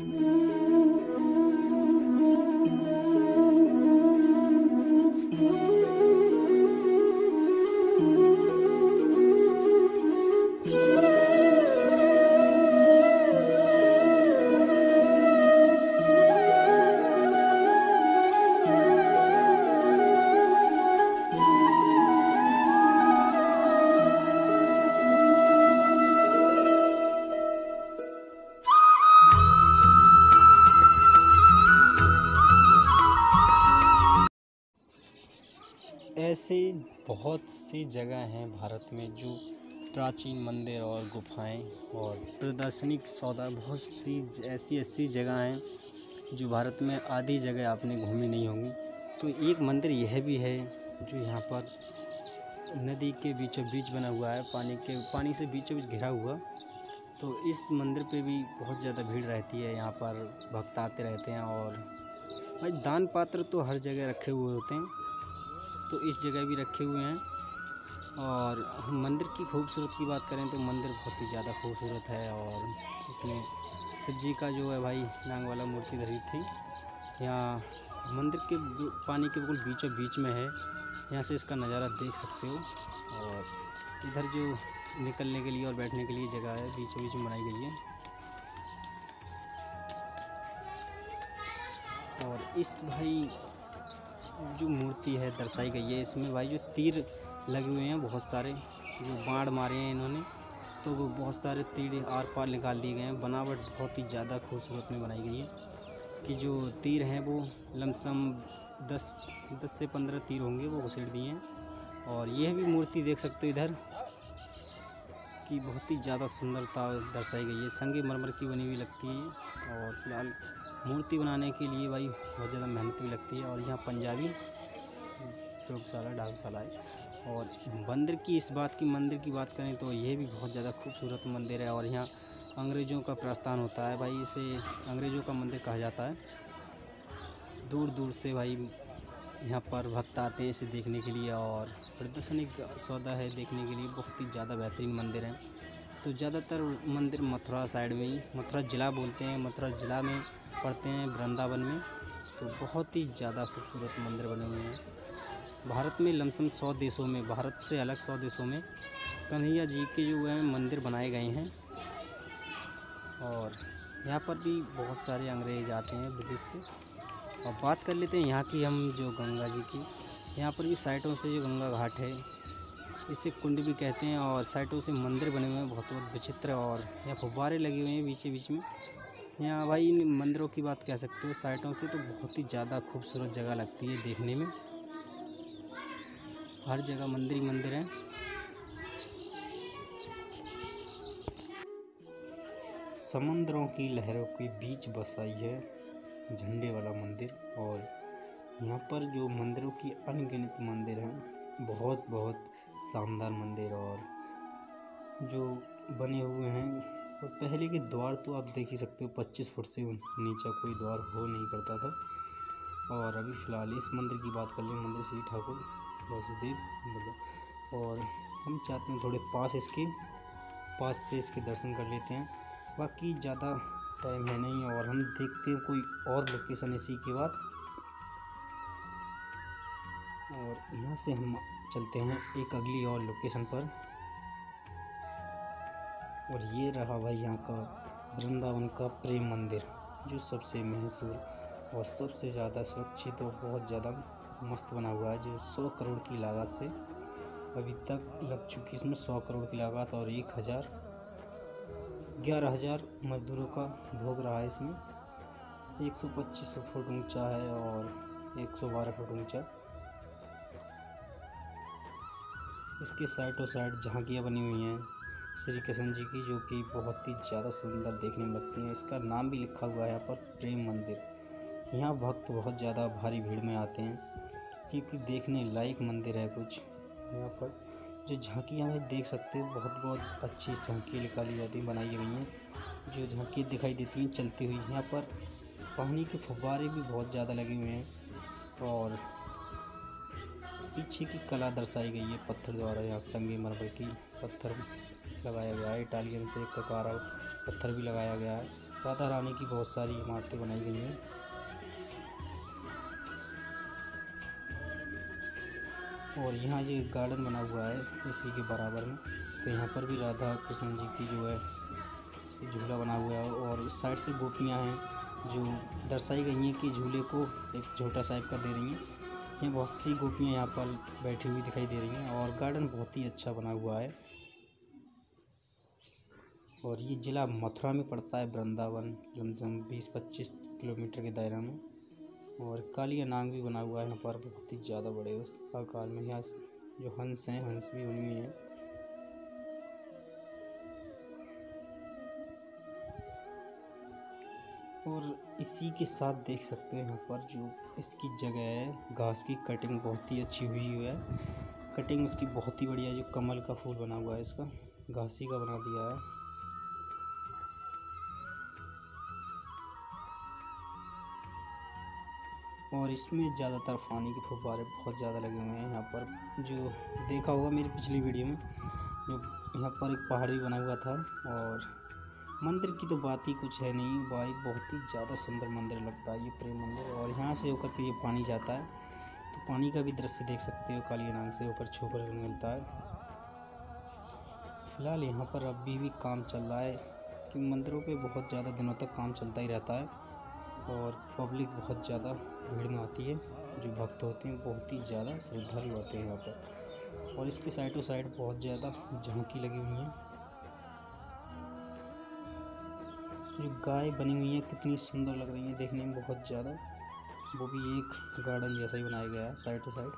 Mm-hmm. ऐसे बहुत सी जगह हैं भारत में जो प्राचीन मंदिर और गुफाएँ और प्रदर्शनिक सौदा, बहुत सी ऐसी ऐसी जगह हैं जो भारत में आधी जगह आपने घूमी नहीं होंगी। तो एक मंदिर यह भी है जो यहाँ पर नदी के बीचों बीच बना हुआ है, पानी के, पानी से बीचों बीच घिरा हुआ। तो इस मंदिर पे भी बहुत ज़्यादा भीड़ रहती है, यहाँ पर भक्त आते रहते हैं और भाई दान पात्र तो हर जगह रखे हुए होते हैं। तो इस जगह भी रखे हुए हैं। और मंदिर की खूबसूरत की बात करें तो मंदिर बहुत ही ज़्यादा खूबसूरत है और इसमें शिव जी का जो है भाई नांग वाला मूर्ति धरी थी, यहाँ मंदिर के पानी के बिल्कुल बीचों बीच में है। यहाँ से इसका नज़ारा देख सकते हो। और इधर जो निकलने के लिए और बैठने के लिए जगह है, बीचों बीच में बनाई गई है। और इस भाई जो मूर्ति है दर्शाई गई है, इसमें भाई जो तीर लगे हुए हैं, बहुत सारे जो बाढ़ मारे हैं इन्होंने तो वो बहुत सारे तीर आर पार निकाल दिए गए हैं। बनावट बहुत ही ज़्यादा खूबसूरत में बनाई गई है कि जो तीर हैं वो लमसम दस दस से पंद्रह तीर होंगे, वो घुसेड़ दिए हैं। और यह भी मूर्ति देख सकते हो इधर कि बहुत ही ज़्यादा सुंदरता दर्शाई गई है। संगे मरमर की बनी हुई लगती है और फ़िलहाल मूर्ति बनाने के लिए भाई बहुत ज़्यादा मेहनत भी लगती है और यहाँ पंजाबी प्रयोगशाला ढाकशाला है। और मंदिर की, इस बात की, मंदिर की बात करें तो ये भी बहुत ज़्यादा खूबसूरत मंदिर है और यहाँ अंग्रेज़ों का प्रस्थान होता है भाई, इसे अंग्रेज़ों का मंदिर कहा जाता है। दूर दूर से भाई यहाँ पर भक्त आते हैं इसे देखने के लिए और प्रदर्शनिक सौदा है देखने के लिए, बहुत ही ज़्यादा बेहतरीन मंदिर है। तो ज़्यादातर मंदिर मथुरा साइड में ही, मथुरा ज़िला बोलते हैं। मथुरा ज़िला में पढ़ते हैं वृंदावन में तो बहुत ही ज़्यादा खूबसूरत मंदिर बने हुए हैं। भारत में लमसम सौ देशों में, भारत से अलग सौ देशों में कन्हैया जी के जो है, मंदिर बनाए गए हैं। और यहाँ पर भी बहुत सारे अंग्रेज़ आते हैं विदेश से। और बात कर लेते हैं यहाँ की हम जो गंगा जी की। यहाँ पर भी साइटों से जो गंगा घाट है, इसे कुंड भी कहते हैं और साइटों से मंदिर बने हुए हैं बहुत बहुत विचित्र और यहाँ फुब्बारे लगे हुए हैं बीच बीच में। यहाँ भाई इन मंदिरों की बात कह सकते हो, साइटों से तो बहुत ही ज़्यादा खूबसूरत जगह लगती है देखने में। हर जगह मंदिर ही मंदिर है। समंदरों की लहरों के बीच बसाई है झंडे वाला मंदिर और यहाँ पर जो मंदिरों की अनगिनत मंदिर हैं बहुत बहुत शानदार मंदिर और जो बने हुए हैं और पहले के द्वार तो आप देख ही सकते हो, पच्चीस फुट से नीचा कोई द्वार हो नहीं करता था। और अभी फ़िलहाल इस मंदिर की बात कर लें, मंदिर श्री ठाकुर, वासुदेव मतलब और हम चाहते हैं थोड़े पास इसके, पास से इसके दर्शन कर लेते हैं। बाकी ज़्यादा टाइम है नहीं और हम देखते हैं कोई और लोकेशन इसी के बाद। और यहाँ से हम चलते हैं एक अगली और लोकेशन पर। और ये रहा भाई यहाँ का वृंदावन का प्रेम मंदिर, जो सबसे मशहूर और सबसे ज़्यादा सुरक्षित और बहुत ज़्यादा मस्त बना हुआ है, जो सौ करोड़ की लागत से अभी तक लग चुकी इसमें सौ करोड़ की लागत और एक हज़ार, ग्यारह हज़ार मजदूरों का भोग रहा है इसमें। एक सौ पच्चीस फुट ऊँचा है और एक सौ बारह फुट ऊँचा। इसके साइडों साइड झांकियाँ बनी हुई हैं। श्री कृष्ण जी की, जो कि बहुत ही ज़्यादा सुंदर देखने में लगती हैं। इसका नाम भी लिखा हुआ है यहाँ पर, प्रेम मंदिर। यहाँ भक्त बहुत ज़्यादा भारी भीड़ में आते हैं, क्योंकि देखने लायक मंदिर है कुछ। यहाँ पर जो झांकियाँ भी देख सकते हो, बहुत बहुत अच्छी झांकी निकाली जाती हैं बनाई गई हैं। जो झांकी दिखाई देती हैं, चलती हुई। यहाँ पर पानी के फुब्बारे भी बहुत ज़्यादा लगे हुए हैं और पीछे की कला दर्शाई गई है पत्थर द्वारा, यहाँ संगे मरमर की पत्थर लगाया गया है। इटालियन से एक ककारा पत्थर भी लगाया गया है। राधा रानी की बहुत सारी इमारतें बनाई गई हैं। और यहाँ एक गार्डन बना हुआ है इसी के बराबर में। तो यहाँ पर भी राधा कृष्ण जी की जो है, झूला बना हुआ है और इस साइड से गोपियाँ हैं जो दर्शाई गई हैं कि झूले को एक छोटा साहिब का दे रही हैं। यहाँ बहुत सी गोपियाँ यहाँ पर बैठी हुई दिखाई दे रही हैं और गार्डन बहुत ही अच्छा बना हुआ है। और ये ज़िला मथुरा में पड़ता है वृंदावन लमसम बीस पच्चीस किलोमीटर के दायरा में। और कालिया नांग भी बना हुआ है यहाँ पर बहुत ही ज़्यादा बड़े उस आकार में यहाँ जो हंस हैं, हंस भी उनमें हैं। और इसी के साथ देख सकते हैं यहाँ पर जो इसकी जगह है, घास की कटिंग बहुत ही अच्छी हुई है। कटिंग उसकी बहुत ही बढ़िया जो कमल का फूल बना हुआ है इसका। घासी का बना दिया है। और इसमें ज़्यादातर पानी के फुब्बारे बहुत ज़्यादा लगे हुए हैं यहाँ पर। जो देखा होगा मेरी पिछली वीडियो में, जो यहाँ पर एक पहाड़ भी बना हुआ था और मंदिर की तो बात ही कुछ है नहीं भाई, बहुत ही ज़्यादा सुंदर मंदिर लगता है ये प्रेम मंदिर। और यहाँ से होकर के ये पानी जाता है तो पानी का भी दृश्य देख सकते हो, काली नाग से होकर छोकर मिलता है। फ़िलहाल यहाँ पर अभी भी काम चल रहा है, कि मंदिरों पे बहुत ज़्यादा दिनों तक काम चलता ही रहता है और पब्लिक बहुत ज़्यादा भीड़ में आती है, जो भक्त होते हैं, बहुत ही ज़्यादा श्रद्धालु आते हैं यहाँ पर। और इसके साइड टू साइड बहुत ज़्यादा झांकी लगी हुई है। जो गाय बनी हुई है, कितनी सुंदर लग रही है देखने में, बहुत ज़्यादा। वो भी एक गार्डन जैसा ही बनाया गया है, साइड टू साइड।